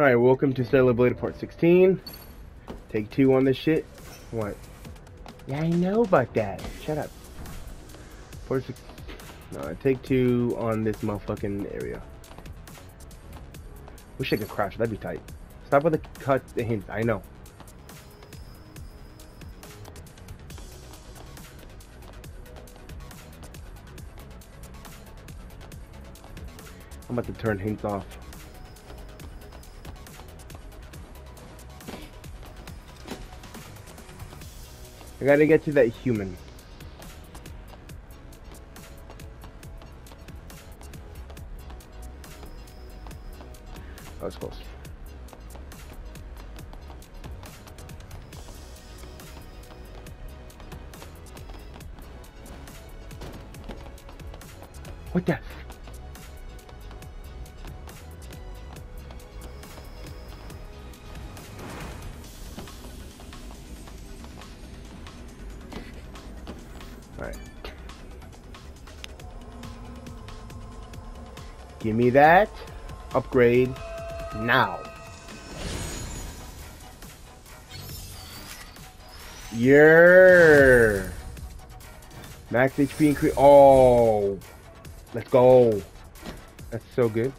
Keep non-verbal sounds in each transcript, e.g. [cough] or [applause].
Alright, welcome to Stellar Blade Part 16. Take two on this shit. What? Yeah, I know about that. Shut up. Part six. No, take two on this motherfucking area. Wish I could crash. That'd be tight. Stop with the cut the hint, I know. I'm about to turn hints off. I gotta get to that human. Give me that. Upgrade now. Yeah. Max HP increase. Oh. Let's go. That's so good.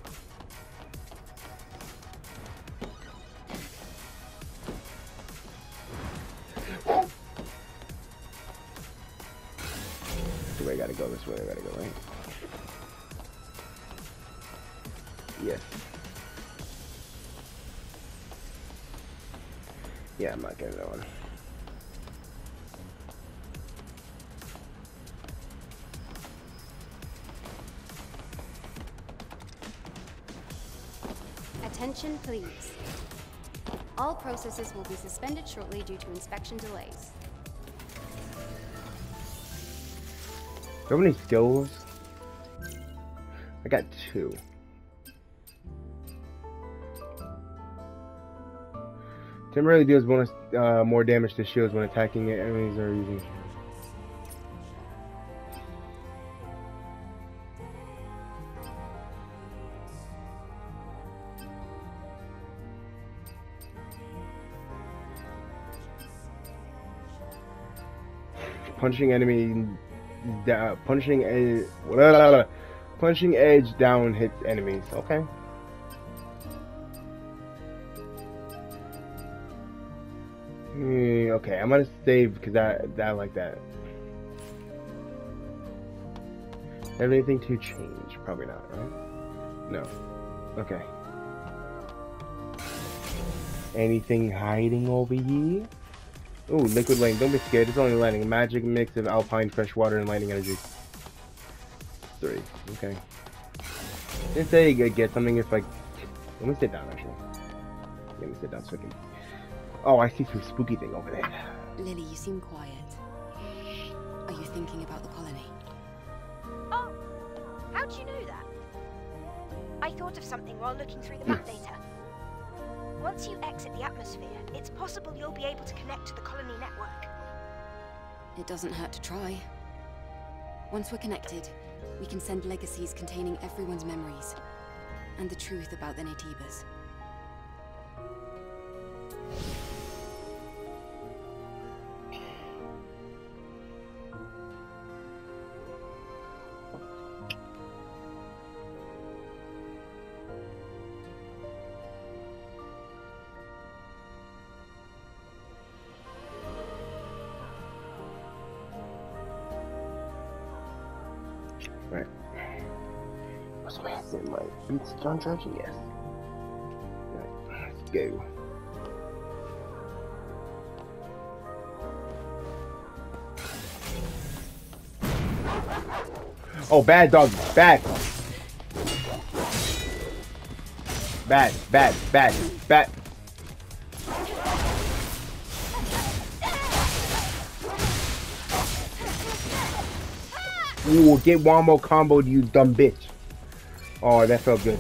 Inspection delays. Do you have any skills? I got two. Temporarily deals bonus uh, more damage to shields when attacking. Enemies are using. Punching enemy, da- punching a punching edge down hits enemies. Okay. Hmm, okay, I'm gonna save because I, I like that. Have anything to change? Probably not, right? No. Okay. Anything hiding over here? Ooh, liquid lane. Don't be scared. It's only lightning. A magic mix of alpine fresh water and lightning energy. Three. Okay. Didn't say you could get something. if like. Let me sit down, actually. Let me sit down so I can. Oh, I see some spooky thing over there. Lily, you seem quiet. Are you thinking about the colony? Oh, how'd you know that? I thought of something while looking through the map data. Once you exit the atmosphere, it's possible you'll be able to connect to the colony network. It doesn't hurt to try. Once we're connected, we can send legacies containing everyone's memories and the truth about the Naytibas. Travolta? Yes. Right, let's go. Oh, bad dog. Bad. Bad, bad, bad, bad. Ooh, get one more combo, you dumb bitch. Oh, that felt good.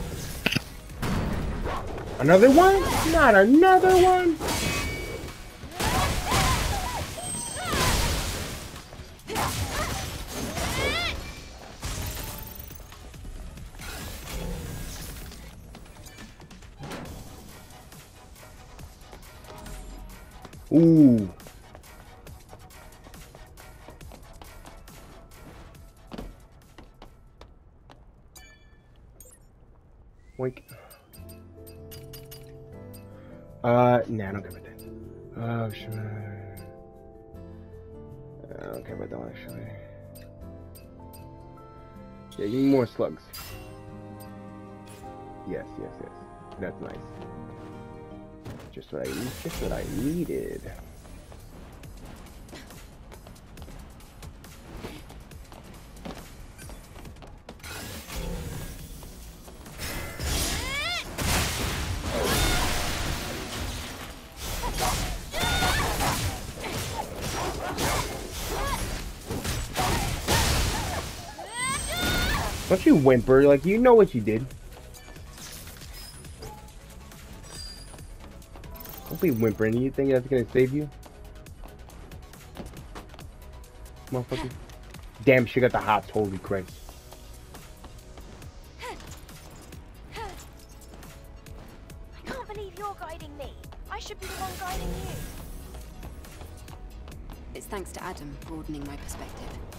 Another one? Not another one! Ooh. Wink. Uh, nah, I don't care about that. Oh, sure. I don't care about that actually. Yeah, give me more slugs. Yes, yes, yes. That's nice. Just what I just what I needed. Whimper, like you know what you did. Don't be whimpering. You think that's gonna save you? Motherfucker. Damn, she got the hops. Holy Christ. I can't believe you're guiding me. I should be the one guiding you. It's thanks to Adam broadening my perspective.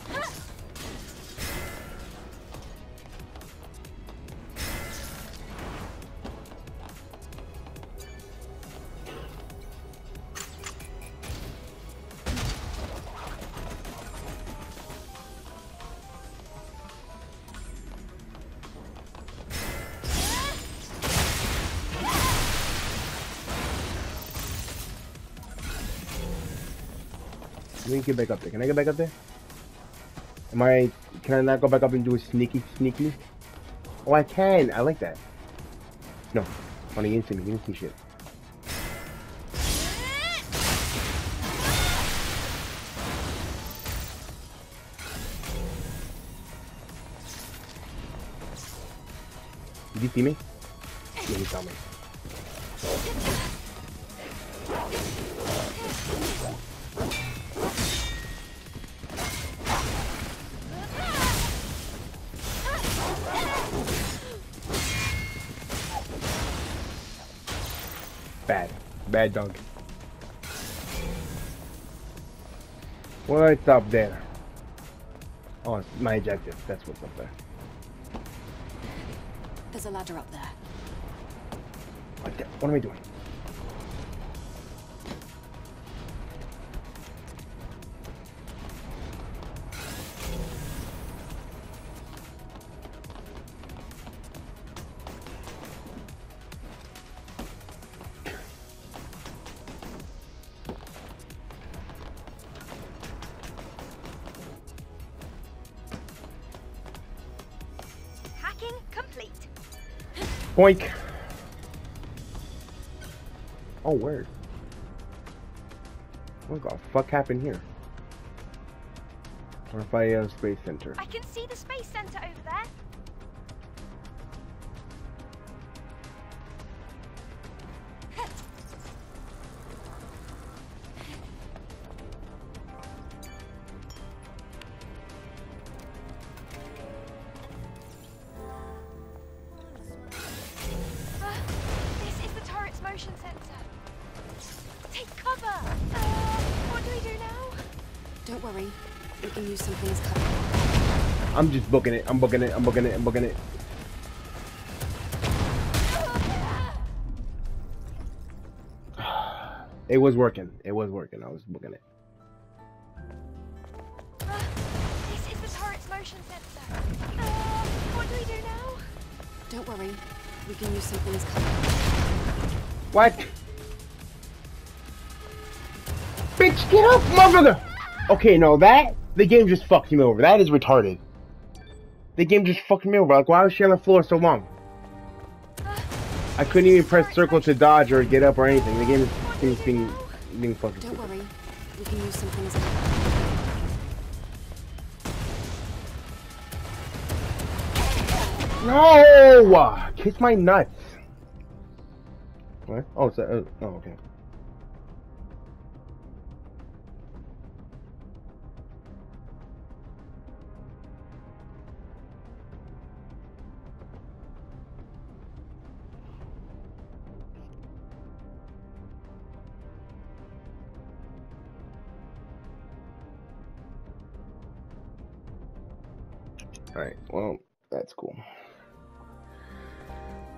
Get back up there. Eh. Can I get back up there? Am I? Can I not go back up and do a sneaky, sneaky? Oh, I can. I like that. No, on the instant, instant shit. Did you see me? Yeah, you saw me. Bad. Dog. What's up there? Oh, it's my objective. That's what's up there. There's a ladder up there. What, the, what am I doing? Boink. Oh, word. What the fuck happened here? Raphael uh, Space Center. I can see the space center over we can use something as cover. I'm just booking it. I'm booking it. I'm booking it. I'm booking it. It was working. It was working. I was booking it. This is the turret's motion sensor. Uh, what do we do now? Don't worry, we can use something as cover. What? Bitch, get up, motherfucker! Okay, no, that the game just fucked me over. That is retarded. The game just fucked me over. Like, why was she on the floor so long? I couldn't even press circle to dodge or get up or anything. The game is seems being being fucking Don't worry, we can use something as cover. No! Kiss my nuts. What? Oh, so, oh, oh, okay. Alright, well, that's cool.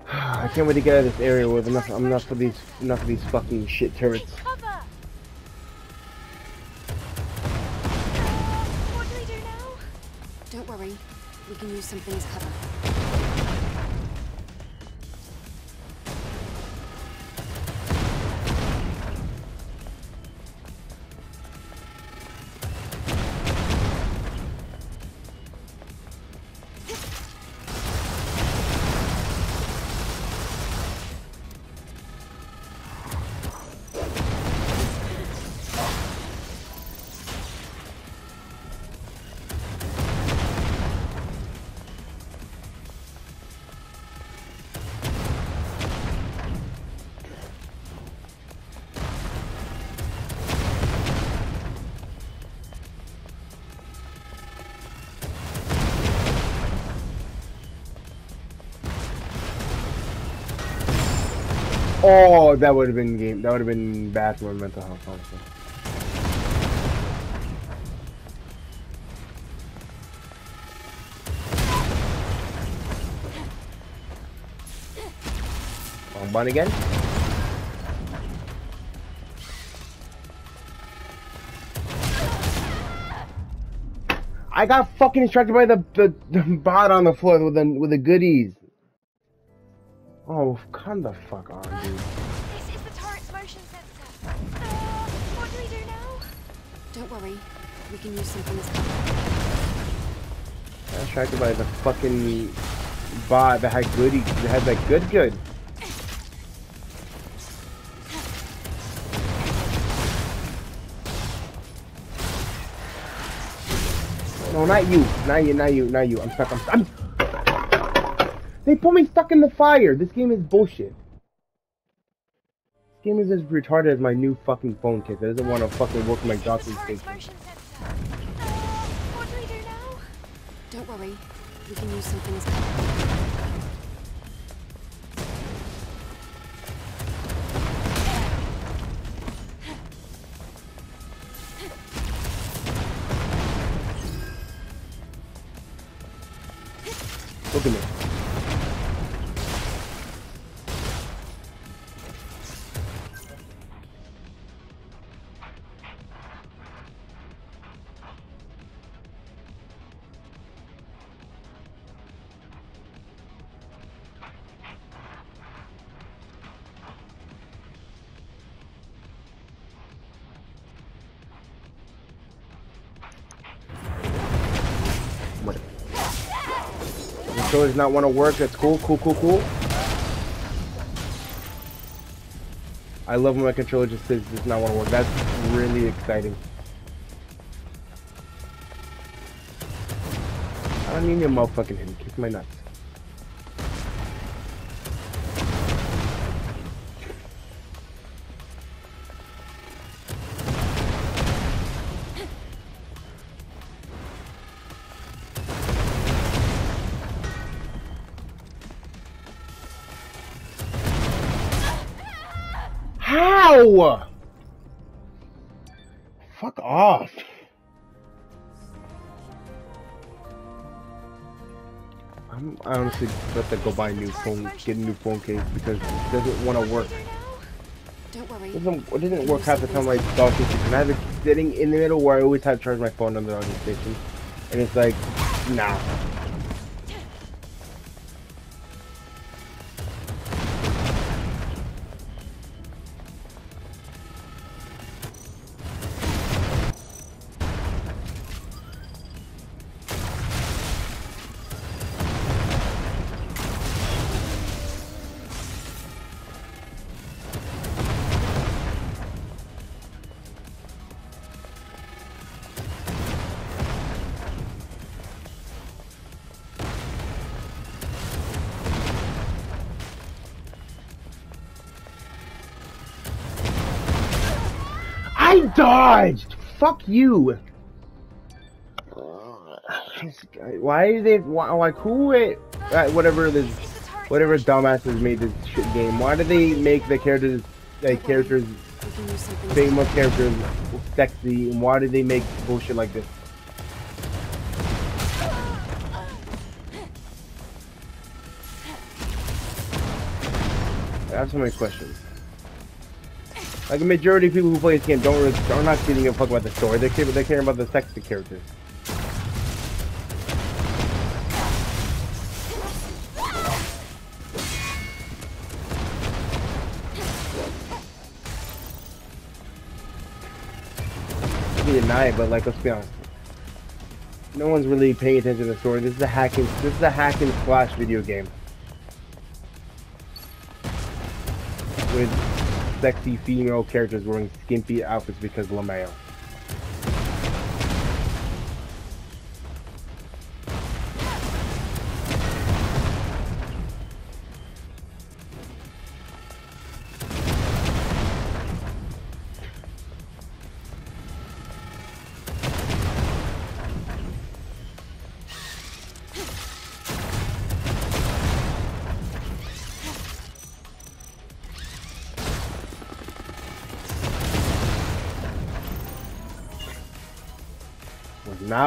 [sighs] I can't wait to get out of this area with enough enough of these enough of these fucking shit turrets. Cover! What do we do now? Don't worry. We can use something as cover. Oh, that would have been game. That would have been bad for mental health, honestly. Wrong button again. I got fucking distracted by the, the, the bot on the floor with the with the goodies. Oh, come the fuck on, dude. This is the turret's motion sensor. Uh, what do we do now? Don't worry. We can use something as cover. I got distracted by the fucking bot that had goody that had that good good. No, not you, not you, not you, not you. I'm stuck. I'm. I'm they put me stuck in the fire. This game is bullshit. This game is as retarded as my new fucking phone case. It doesn't want to fucking work my docking station. What do we do now? Don't worry. We can use something as Does not want to work. That's cool, cool, cool, cool. I love when my controller just says does not want to work. That's really exciting. I don't need your motherfucking hit. Kick my nuts. I'm honestly to go buy a new phone, get a new phone case because it doesn't want to work. Don't worry. It doesn't, it doesn't work half the time like docking station. I have it sitting in the middle where I always have to charge my phone on the docking station. And it's like, nah. dodged! Fuck you! Why is it? Why, like who it? Uh, whatever this, whatever dumbasses made this shit game. Why do they make the characters, like characters, famous characters, sexy? And why do they make bullshit like this? I have so many questions. Like a majority of people who play this game don't really, are not giving a fuck about the story. They care, they care about the sex sexy characters. deny it, but like, let's be honest. No one's really paying attention to the story. This is a hacking. This is a hack and slash video game with sexy female characters wearing skimpy outfits because LMAO.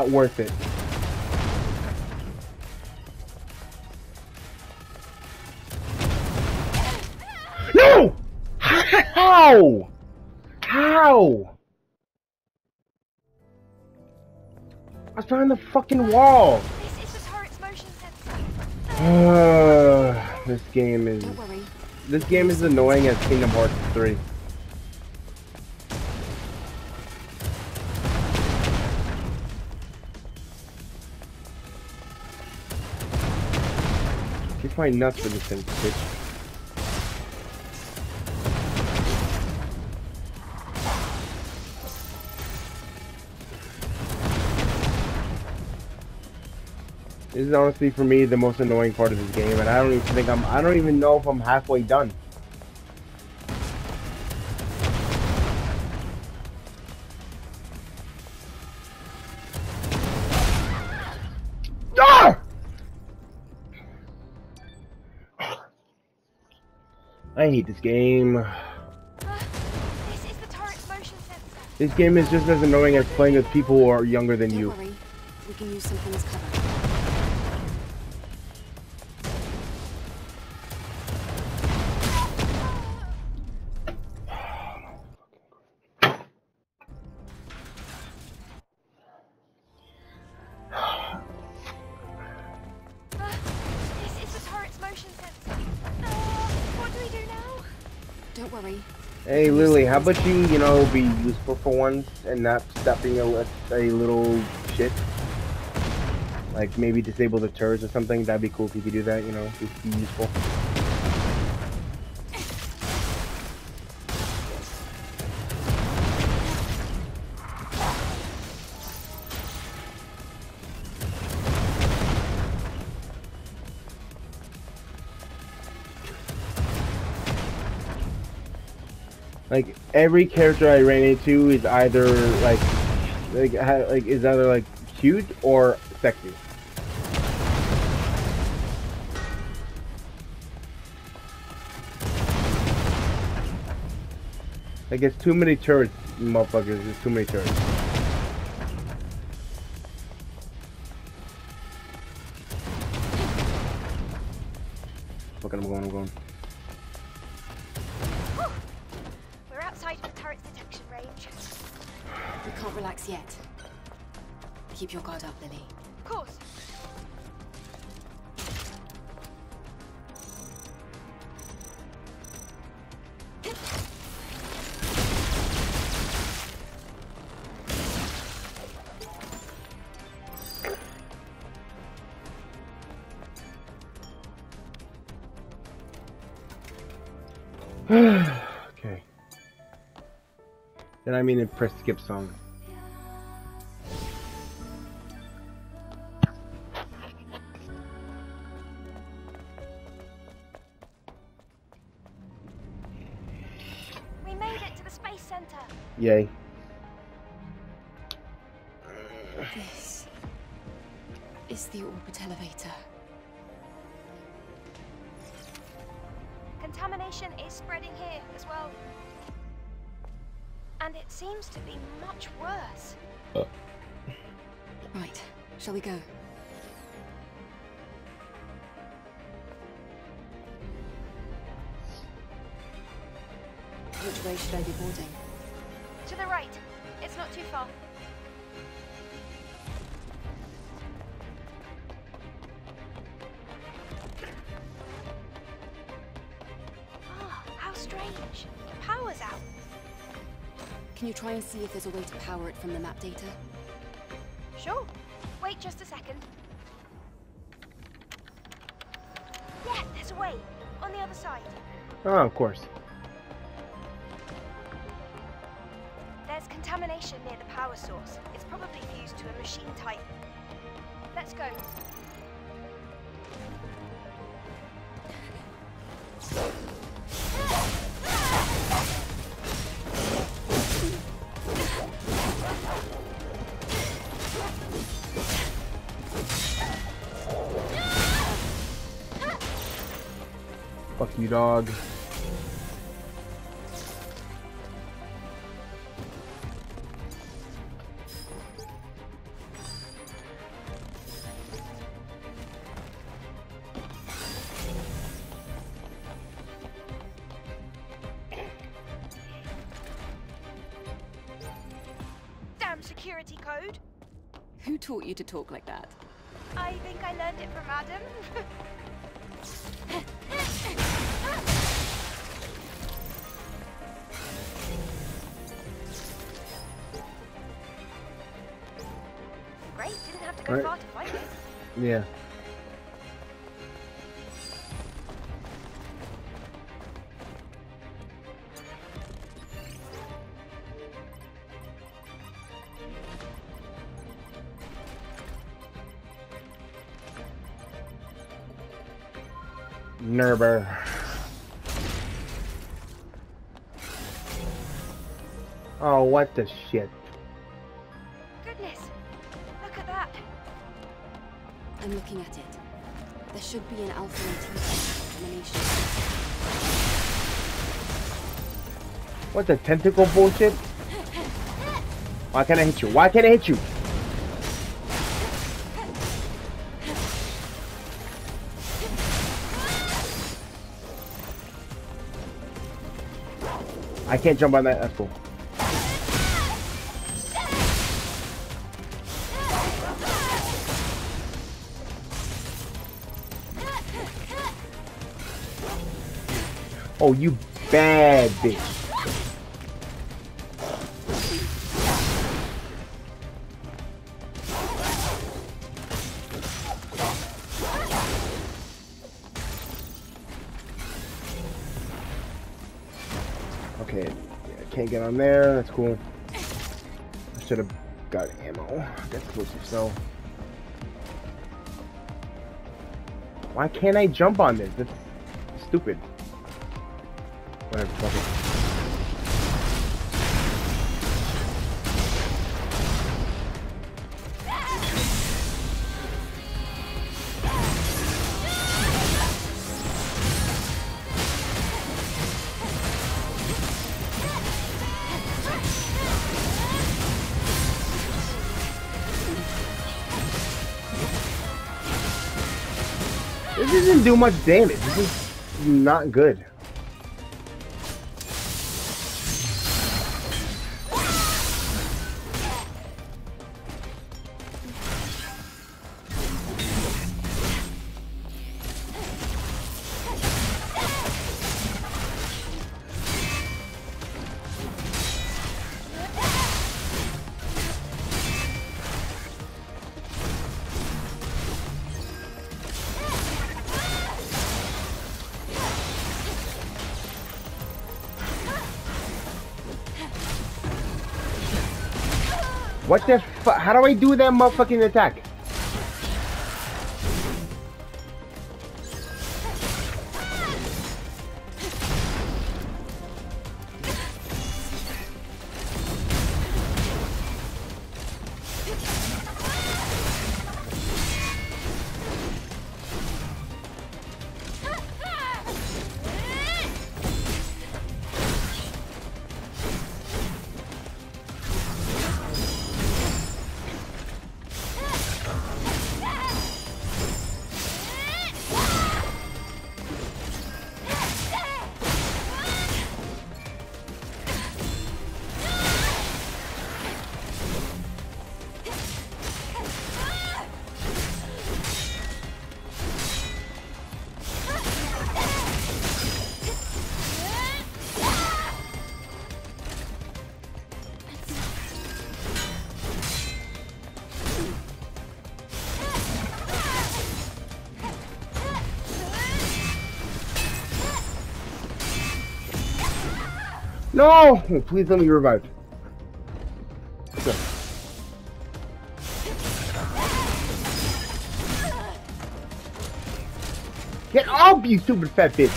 Not worth it. No! How? How? I was behind the fucking wall. This is the turret's motion sensor. Uh, [sighs] this game is. This game is annoying as Kingdom Hearts 3. My nuts for this thing, bitch. This is honestly for me the most annoying part of this game, and I don't even think I'm. I don't even know if I'm halfway done. I hate this game. This game is just as annoying as playing with people who are younger than Don't you. Worry. We can use something as cover. How about you, you know, be useful for once and not stop being a, a little shit? Like maybe disable the turrets or something. That'd be cool if you could do that, you know, just be useful. Every character I ran into is either like like like is either like cute or sexy. Like it's too many turrets, motherfuckers. It's too many turrets. Okay. Then I mean press skip song. We made it to the space center. Yay. Power it from the map data? Sure. Wait just a second. Yeah, there's a way. On the other side. Oh, of course. There's contamination near the power source. It's probably fused to a machine type. Let's go. You, dog. Damn security code. Who taught you to talk like Right. far to find. Yeah. Nerber. Oh, what the shit. I'm looking at it. There should be an alpha and T combination. What the tentacle bullshit? Why can't I hit you? Why can't I hit you? I can't jump on that. That's cool. Oh, you bad bitch. Okay, yeah, can't get on there. That's cool. I should have got ammo. That's explosive so. Why can't I jump on this? That's stupid. Fuck. This doesn't do much damage. This is not good. What the How do I do that motherfucking attack? No! Please let me revive. Go. Get off, you stupid fat bitch!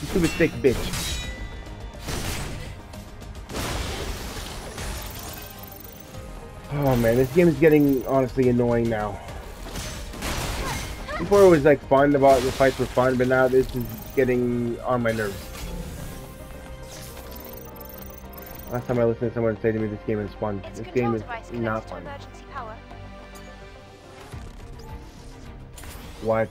You stupid thick bitch. Oh man, this game is getting honestly annoying now. Before it was like fun about the fights were fun, but now this is getting on my nerves. Last time I listened to someone say to me this game is fun. It's this game is not fun. power. What?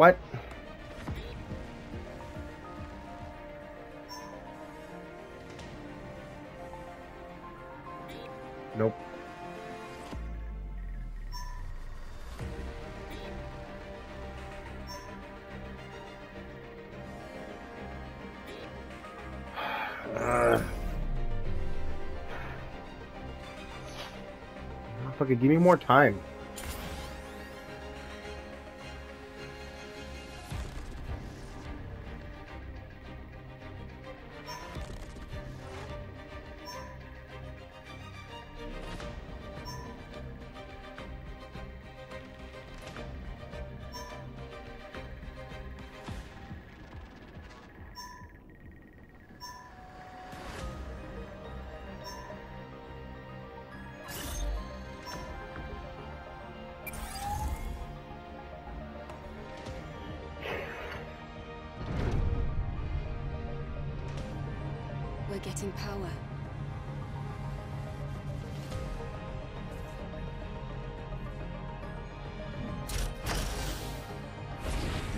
What? Nope. [sighs] Ah. Ugh. Fucking give me more time. We're getting power.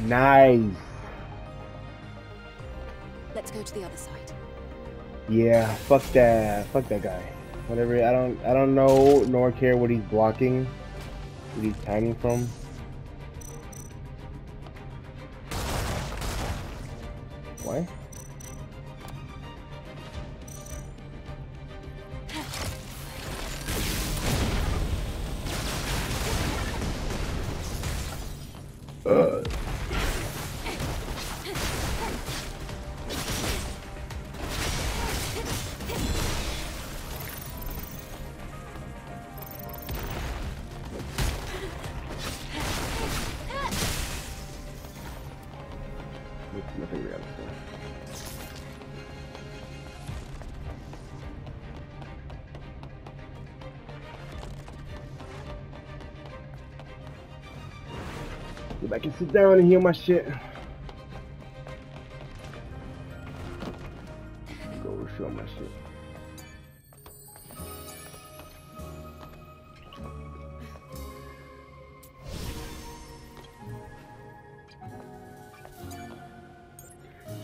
Nice. Let's go to the other side. Yeah, fuck that. Fuck that guy. Whatever. I don't. I don't know nor care what he's blocking. What he's timing from. Sit down and hear my shit. Go show my shit.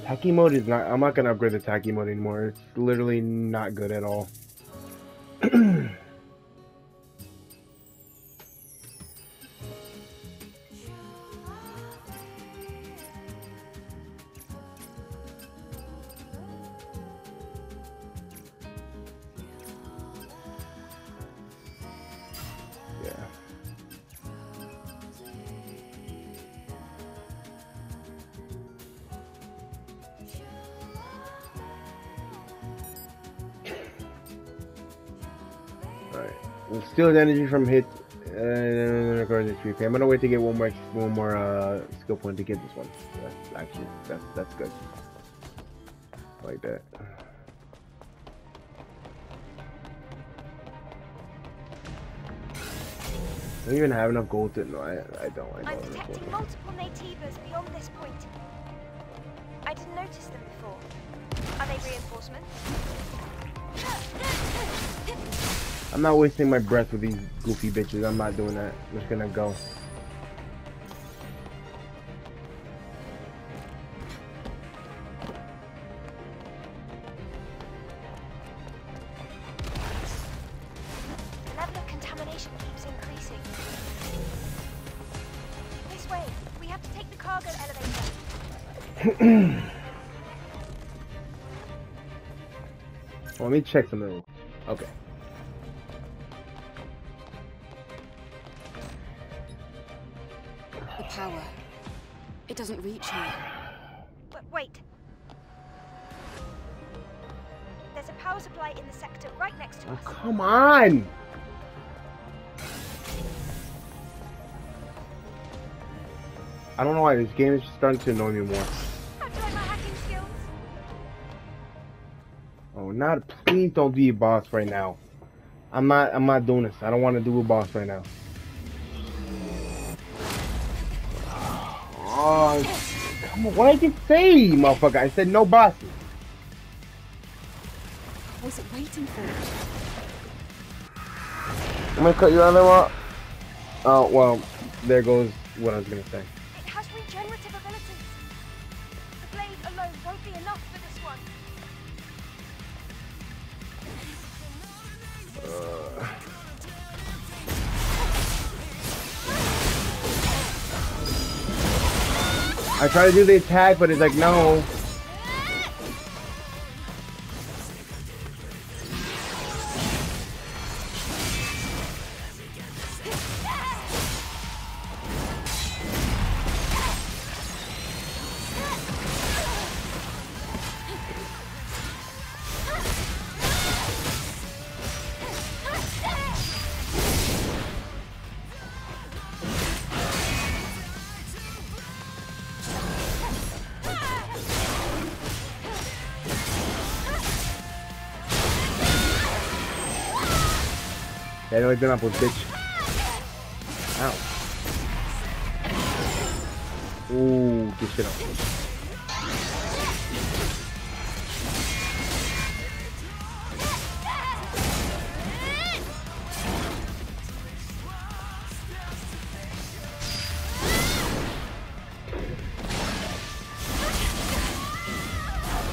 Tachy mode is not. I'm not gonna upgrade the Tachy mode anymore. It's literally not good at all. We'll energy from hits uh, according to 3 I'm gonna wait to get one more one more uh, skill point to get this one. That's actually that's that's good. Like that. I don't even have enough gold to no I I don't I I'm don't enough detecting multiple Naytibas beyond this point. I didn't notice them before. Are they reinforcements? I'm not wasting my breath with these goofy bitches. I'm not doing that. I'm just gonna go. Level of contamination contamination keeps increasing. This way. We have to take the cargo elevator. [clears throat] Let me check something. Okay. Doesn't reach here. But wait. There's a power supply in the sector right next to Oh, us. come on! I don't know why this game is just starting to annoy me more. How'd you like my hacking skills? Oh, not please don't be a boss right now. I'm not I'm not doing this. I don't want to do a boss right now. Oh, come on! What did I just say, motherfucker? I said no bosses. What was it waiting for? I'm gonna cut you out of there. Oh well, there goes what I was gonna say. I try to do the attack, but it's like no. Me por bitch. Ow. Ooh, shit up.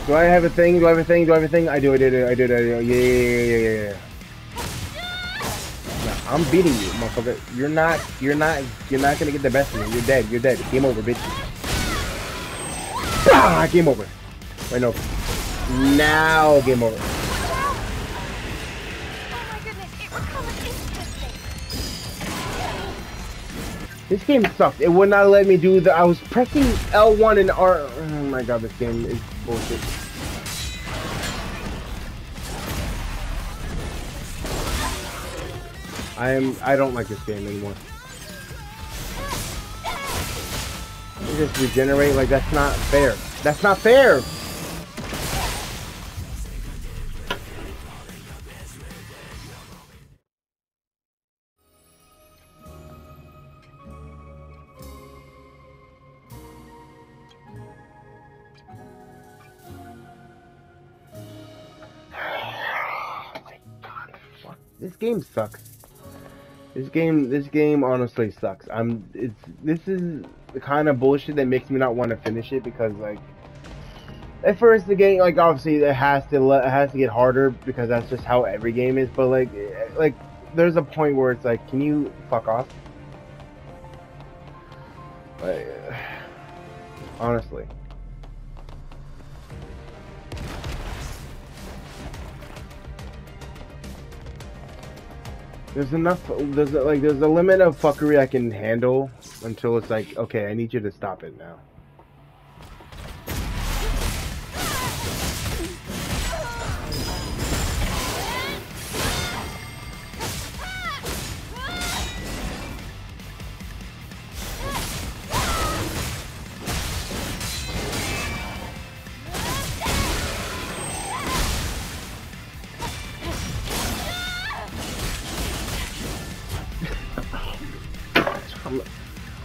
Do I have a thing? Do I have a thing? Do I have a thing? I do, I do, I do, I do, I do. Yeah, yeah, yeah, yeah, yeah. I'm beating you, motherfucker. You're not, you're not, you're not gonna get the best of me. You're dead, you're dead. Game over, bitch. Ah, game over. Wait, no. Now, game over. Oh. This game sucked. It would not let me do the. I was pressing L1 and R. Oh my god, this game is bullshit. I am. I don't like this game anymore. You just regenerate like that's not fair. That's not fair. [sighs] Oh this game sucks. This game, this game honestly sucks. I'm, it's, this is the kind of bullshit that makes me not want to finish it because like, at first the game, like obviously it has to, it has to get harder because that's just how every game is. But like, eh, like, there's a point where it's like, can you fuck off? Like, [sighs] honestly. There's enough. There's like there's a limit of fuckery I can handle until it's like, okay, I need you to stop it now.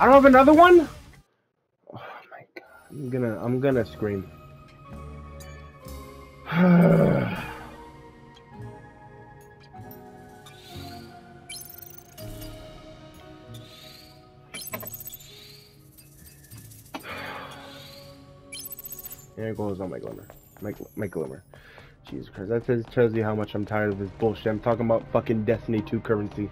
I don't have another one. Oh my god! I'm gonna I'm gonna scream. [sighs] There goes all my glimmer. My, my glimmer. Jesus Christ, that says tells you how much I'm tired of this bullshit. I'm talking about fucking Destiny 2 currency.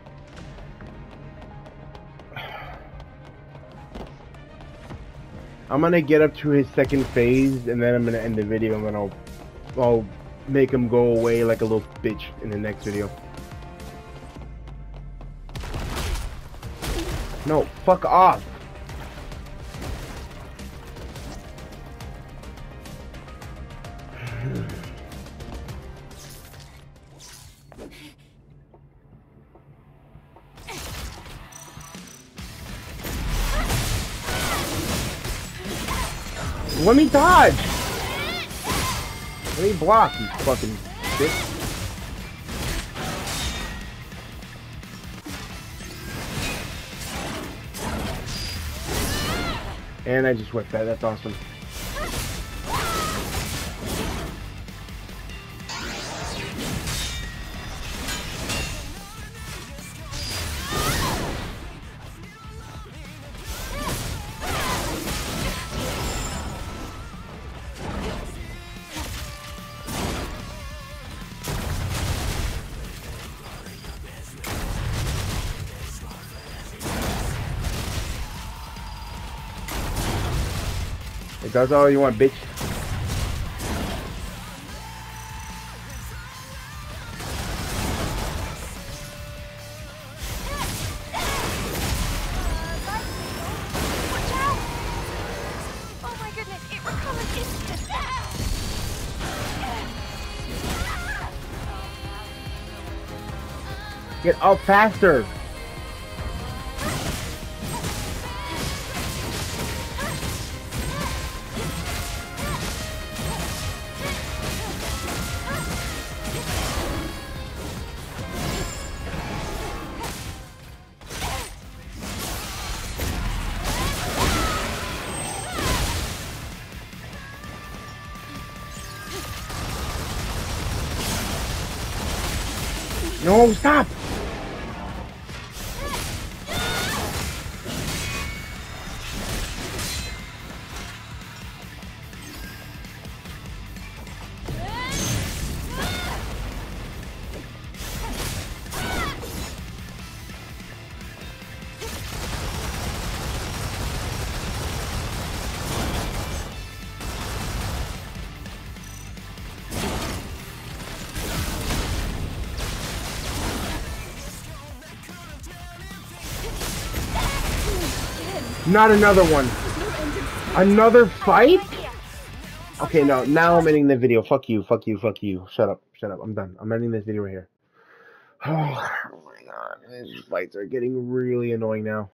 I'm gonna get up to his second phase, and then I'm gonna end the video, and then I'll, I'll make him go away like a little bitch in the next video. No, fuck off. Let me dodge! Let me block, you fucking bitch. And I just whipped that, that's awesome. That's all you want, bitch. Get up faster! Stop! Not another one. Another fight? Okay, no, now I'm ending the video. Fuck you, fuck you, fuck you. Shut up, shut up. I'm done. I'm ending this video right here. [sighs] Oh, my god, these fights are getting really annoying now.